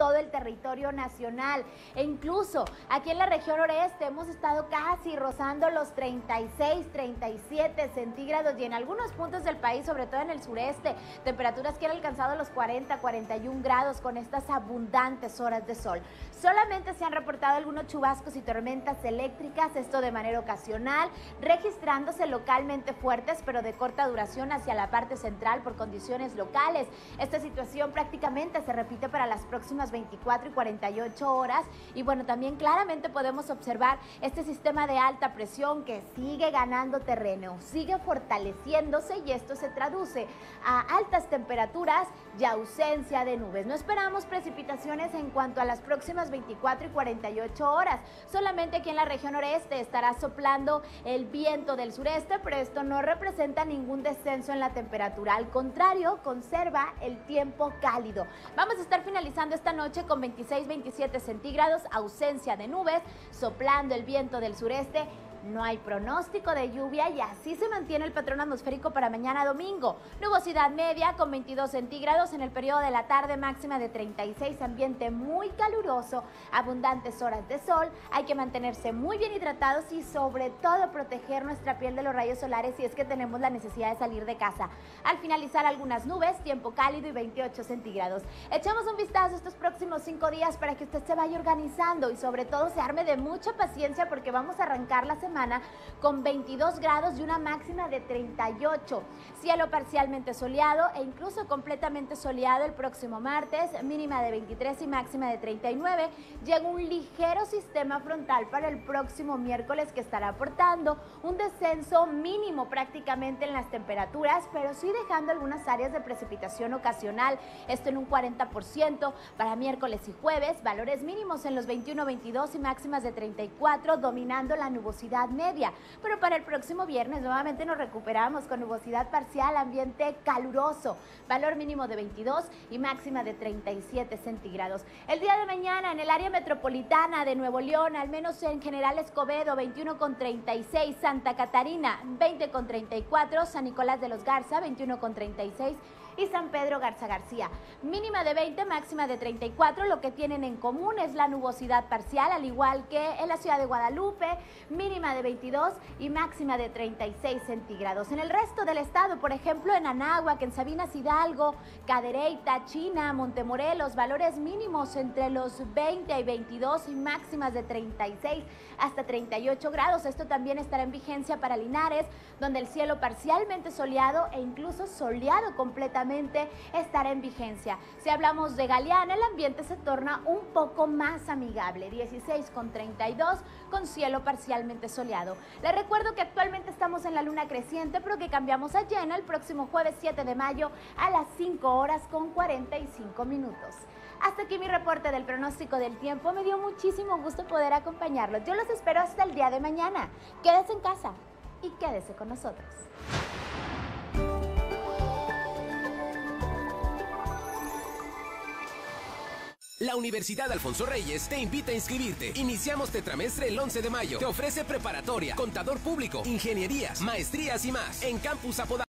todo el territorio nacional. E incluso aquí en la región oeste hemos estado casi rozando los 36, 37 centígrados y en algunos puntos del país, sobre todo en el sureste, temperaturas que han alcanzado los 40, 41 grados con estas abundantes horas de sol. Solamente se han reportado algunos chubascos y tormentas eléctricas, esto de manera ocasional, registrándose localmente fuertes, pero de corta duración hacia la parte central por condiciones locales. Esta situación prácticamente se repite para las próximas 24 y 48 horas. Y bueno, también claramente podemos observar este sistema de alta presión que sigue ganando terreno, sigue fortaleciéndose y esto se traduce a altas temperaturas y ausencia de nubes. No esperamos precipitaciones en cuanto a las próximas 24 y 48 horas. Solamente aquí en la región noreste estará soplando el viento del sureste, pero esto no representa ningún descenso en la temperatura. Al contrario, conserva el tiempo cálido. Vamos a estar finalizando esta noche con 26-27 centígrados, ausencia de nubes, soplando el viento del sureste no hay pronóstico de lluvia y así se mantiene el patrón atmosférico para mañana domingo. Nubosidad media con 22 centígrados en el periodo de la tarde, máxima de 36, ambiente muy caluroso, abundantes horas de sol. Hay que mantenerse muy bien hidratados y sobre todo proteger nuestra piel de los rayos solares si es que tenemos la necesidad de salir de casa. Al finalizar algunas nubes, tiempo cálido y 28 centígrados. Echamos un vistazo estos próximos cinco días para que usted se vaya organizando y sobre todo se arme de mucha paciencia porque vamos a arrancar la semana con 22 grados y una máxima de 38. Cielo parcialmente soleado e incluso completamente soleado el próximo martes, mínima de 23 y máxima de 39. Llega un ligero sistema frontal para el próximo miércoles que estará aportando un descenso mínimo prácticamente en las temperaturas, pero sí dejando algunas áreas de precipitación ocasional, esto en un 40% para miércoles y jueves, valores mínimos en los 21, 22 y máximas de 34, dominando la nubosidad media. Pero para el próximo viernes nuevamente nos recuperamos con nubosidad parcial, ambiente caluroso, valor mínimo de 22 y máxima de 37 centígrados. El día de mañana en el área metropolitana de Nuevo León, al menos en General Escobedo, 21 con 36, Santa Catarina, 20 con 34, San Nicolás de los Garza, 21 con 36 y San Pedro Garza García. Mínima de 20, máxima de 34. Lo que tienen en común es la nubosidad parcial, al igual que en la ciudad de Guadalupe, mínima de 22 y máxima de 36 centígrados. En el resto del estado, por ejemplo, en Anáhuac, en Sabinas Hidalgo, Cadereyta, China, Montemorelos, valores mínimos entre los 20 y 22 y máximas de 36 hasta 38 grados. Esto también estará en vigencia para Linares, donde el cielo parcialmente soleado e incluso soleado completamente estará en vigencia. Si hablamos de Galeana, el ambiente se torna un poco más amigable, 16 con 32 con cielo parcialmente soleado. Les recuerdo que actualmente estamos en la luna creciente, pero que cambiamos a llena el próximo jueves 7 de mayo a las 5 horas con 45 minutos. Hasta aquí mi reporte del pronóstico del tiempo. Me dio muchísimo gusto poder acompañarlos. Yo los espero hasta el día de mañana. Quédese en casa y quédese con nosotros. La Universidad Alfonso Reyes te invita a inscribirte. Iniciamos tetramestre el 11 de mayo. Te ofrece preparatoria, contador público, ingenierías, maestrías y más. En Campus Apodaca.